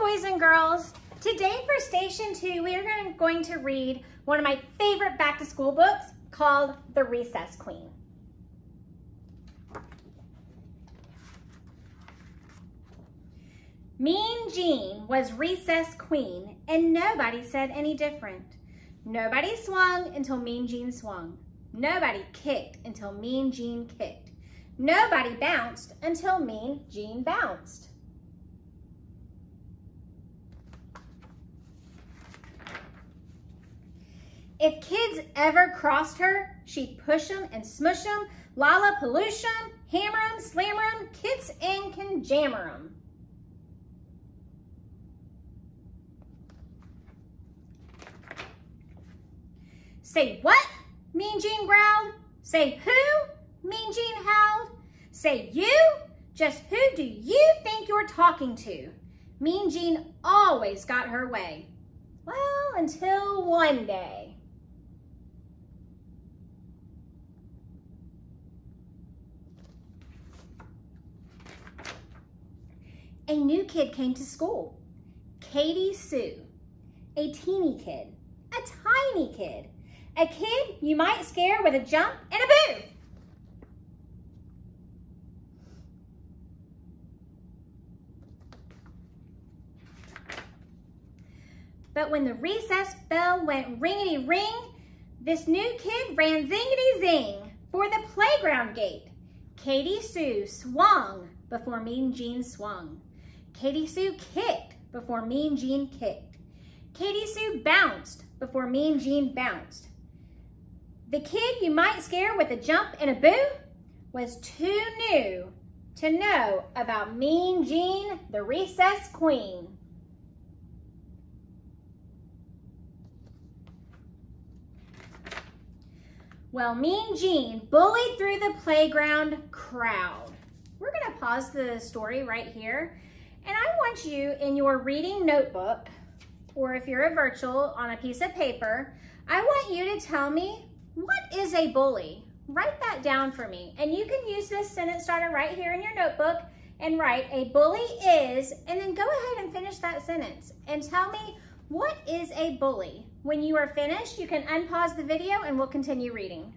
boys and girls. Today for Station 2, we are going to read one of my favorite back to school books called The Recess Queen. Mean Jean was recess queen and nobody said any different. Nobody swung until Mean Jean swung. Nobody kicked until Mean Jean kicked. Nobody bounced until Mean Jean bounced. If kids ever crossed her, she'd push them and smush them, lollapaloosh them, hammer them, slammer them, kits and can jammer them. Say what? Mean Jean growled. Say who? Mean Jean howled. Say you? Just who do you think you're talking to? Mean Jean always got her way. Well, until one day. A new kid came to school. Katie Sue, a teeny kid, a tiny kid, a kid you might scare with a jump and a boo. But when the recess bell went ringety ring, this new kid ran zingety zing for the playground gate. Katie Sue swung before Mean Jean swung. Katie Sue kicked before Mean Jean kicked. Katie Sue bounced before Mean Jean bounced. The kid you might scare with a jump and a boo was too new to know about Mean Jean, the recess queen. Well, Mean Jean bullied through the playground crowd. We're gonna pause the story right here and I want you in your reading notebook, or if you're a virtual on a piece of paper, I want you to tell me, what is a bully? Write that down for me. And you can use this sentence starter right here in your notebook and write a bully is, and then go ahead and finish that sentence and tell me what is a bully? When you are finished, you can unpause the video and we'll continue reading.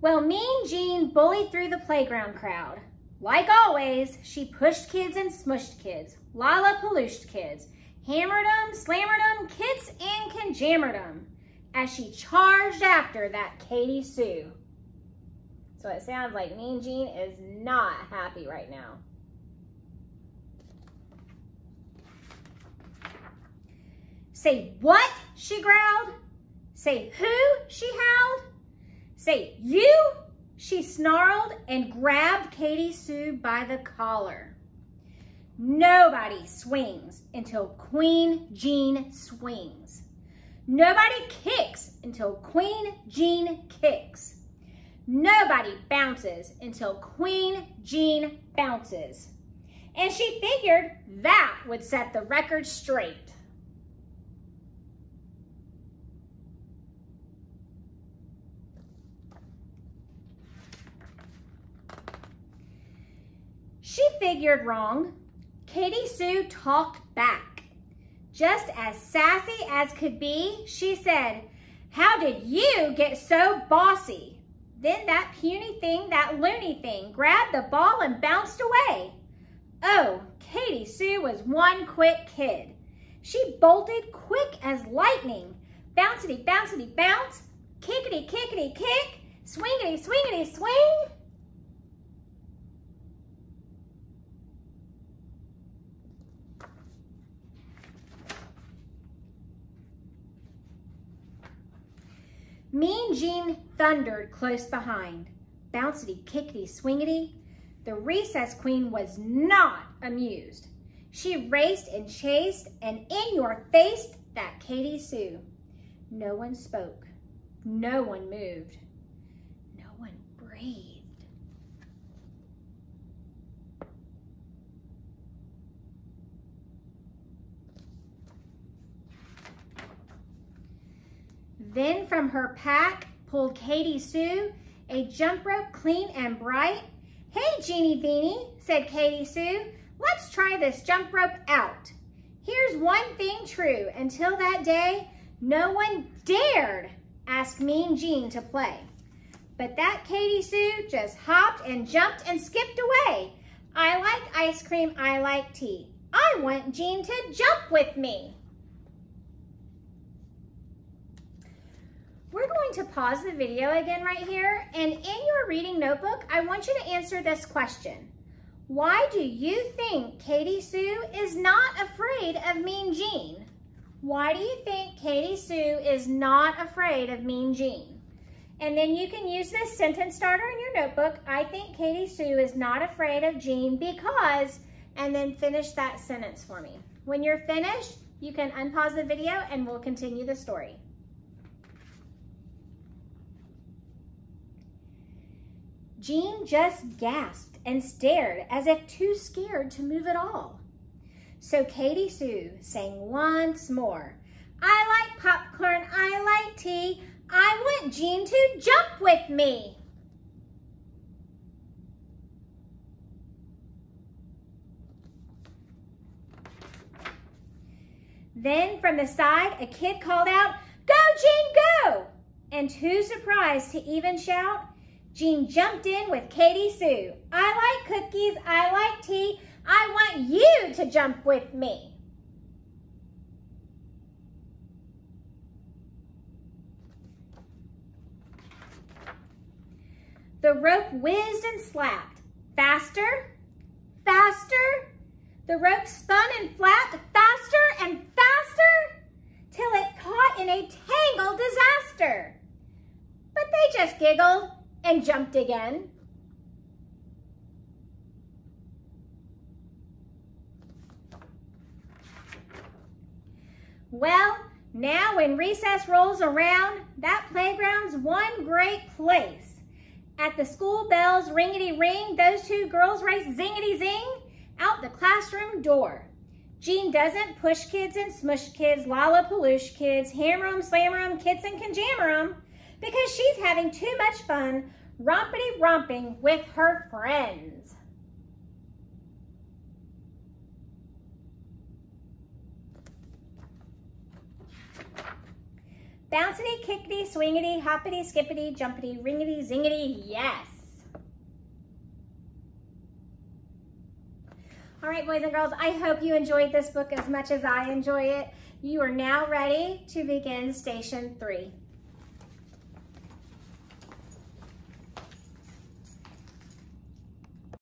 Well, Mean Jean bullied through the playground crowd. Like always, she pushed kids and smushed kids, lollapalooshed kids, hammered them, slammered them, kits and conjammered them as she charged after that Katie Sue. So it sounds like Mean Jean is not happy right now. Say what, she growled. Say who, she howled. Say you, she snarled and grabbed Katie Sue by the collar. Nobody swings until Queen Jean swings. Nobody kicks until Queen Jean kicks. Nobody bounces until Queen Jean bounces. And she figured that would set the record straight. She figured wrong. Katie Sue talked back. Just as sassy as could be, she said, how did you get so bossy? Then that puny thing, that loony thing, grabbed the ball and bounced away. Oh, Katie Sue was one quick kid. She bolted quick as lightning. Bouncity, bouncity, bounce. Kickity, kickity, kick. Swingity, swingity, swing. Mean Jean thundered close behind. Bouncity, kickity, swingity. The recess queen was not amused. She raced and chased and in your face that Katie Sue. No one spoke. No one moved. No one breathed. Then from her pack pulled Katie Sue, a jump rope clean and bright, Hey, Jeannie Beanie, said Katie Sue. Let's try this jump rope out. Here's one thing true. Until that day, no one dared ask Mean Jean to play. But that Katie Sue just hopped and jumped and skipped away. I like ice cream, I like tea. I want Jean to jump with me. We're going to pause the video again right here, and in your reading notebook, I want you to answer this question. Why do you think Katie Sue is not afraid of Mean Jean? Why do you think Katie Sue is not afraid of Mean Jean? And then you can use this sentence starter in your notebook. I think Katie Sue is not afraid of Jean because, and then finish that sentence for me. When you're finished, you can unpause the video and we'll continue the story. Jean just gasped and stared as if too scared to move at all. So Katie Sue sang once more, I like popcorn, I like tea, I want Jean to jump with me. Then from the side, a kid called out, Go, Jean, go! And too surprised to even shout, Jean jumped in with Katie Sue. I like cookies, I like tea, I want you to jump with me. The rope whizzed and slapped. Faster, faster. The rope spun and flapped faster and faster till it caught in a tangled disaster. But they just giggled and jumped again. Well, now when recess rolls around, that playground's one great place. At the school bells ringety ring, those two girls race zingety zing out the classroom door. Jean doesn't push kids and smush kids, lollapaloosh kids, hammer 'em, slammer 'em, kids and can jammer 'em because she's having too much fun rompity romping with her friends. Bouncity, kickity, swingity, hoppity, skippity, jumpity, ringity, zingity, yes. All right, boys and girls, I hope you enjoyed this book as much as I enjoy it. You are now ready to begin station three.